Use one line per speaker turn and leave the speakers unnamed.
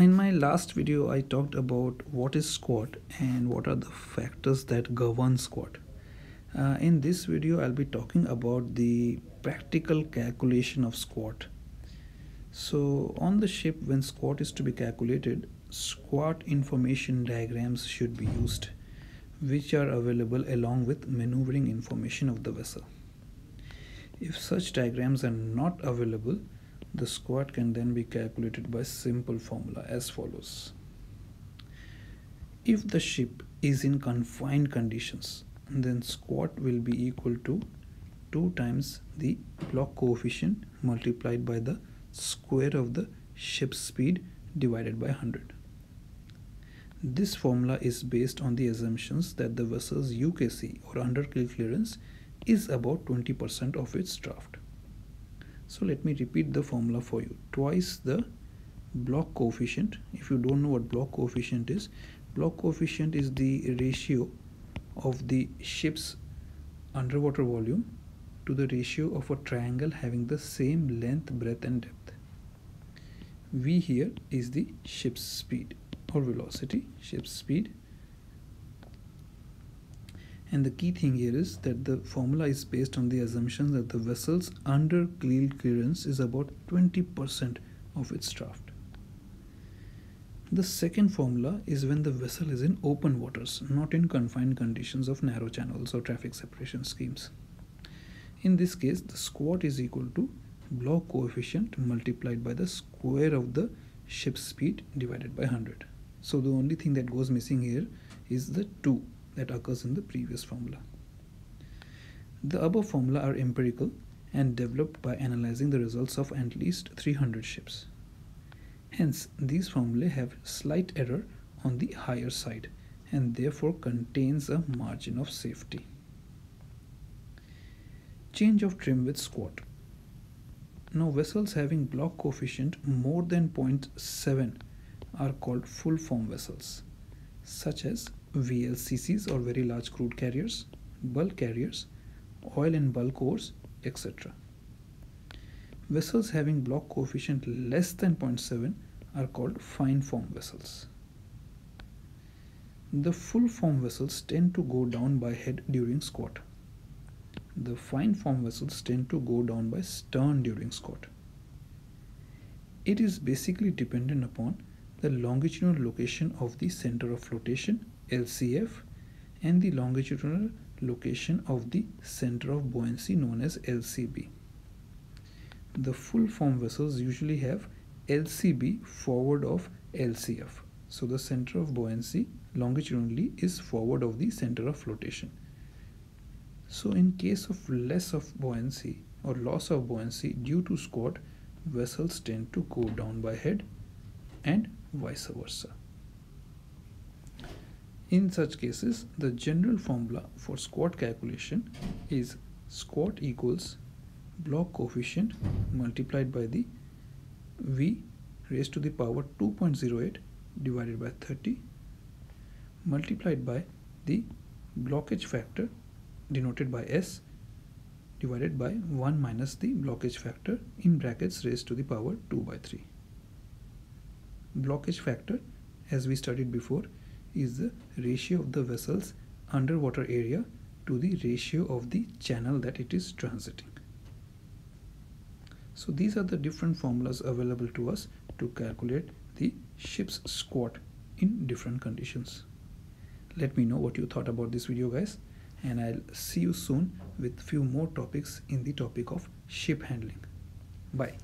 In my last video, I talked about what is squat and what are the factors that govern squat. Uh, in this video, I'll be talking about the practical calculation of squat. So on the ship, when squat is to be calculated, squat information diagrams should be used, which are available along with maneuvering information of the vessel. If such diagrams are not available, the squat can then be calculated by simple formula as follows. If the ship is in confined conditions, then squat will be equal to 2 times the block coefficient multiplied by the square of the ship speed divided by 100. This formula is based on the assumptions that the vessel's UKC or under keel clearance is about 20% of its draft. So let me repeat the formula for you. Twice the block coefficient. If you don't know what block coefficient is, block coefficient is the ratio of the ship's underwater volume to the ratio of a triangle having the same length, breadth and depth. V here is the ship's speed or velocity, ship's speed and the key thing here is that the formula is based on the assumption that the vessel's under keel clearance is about 20% of its draft. The second formula is when the vessel is in open waters, not in confined conditions of narrow channels or traffic separation schemes. In this case, the squat is equal to block coefficient multiplied by the square of the ship speed divided by 100. So the only thing that goes missing here is the 2 that occurs in the previous formula. The above formula are empirical and developed by analyzing the results of at least 300 ships. Hence, these formulae have slight error on the higher side and therefore contains a margin of safety. Change of trim with squat. Now vessels having block coefficient more than 0.7 are called full form vessels such as VLCCs or very large crude carriers, bulk carriers, oil and bulk ores, etc. Vessels having block coefficient less than 0.7 are called fine form vessels. The full form vessels tend to go down by head during squat. The fine form vessels tend to go down by stern during squat. It is basically dependent upon the longitudinal location of the center of flotation LCF and the longitudinal location of the center of buoyancy known as LCB. The full form vessels usually have LCB forward of LCF. So the center of buoyancy longitudinally is forward of the center of flotation. So in case of less of buoyancy or loss of buoyancy due to squat, vessels tend to go down by head and vice versa. In such cases, the general formula for squat calculation is squat equals block coefficient multiplied by the V raised to the power 2.08 divided by 30 multiplied by the blockage factor denoted by S divided by 1 minus the blockage factor in brackets raised to the power 2 by 3. Blockage factor as we studied before is the ratio of the vessel's underwater area to the ratio of the channel that it is transiting. So these are the different formulas available to us to calculate the ship's squat in different conditions. Let me know what you thought about this video guys and I'll see you soon with few more topics in the topic of ship handling. Bye.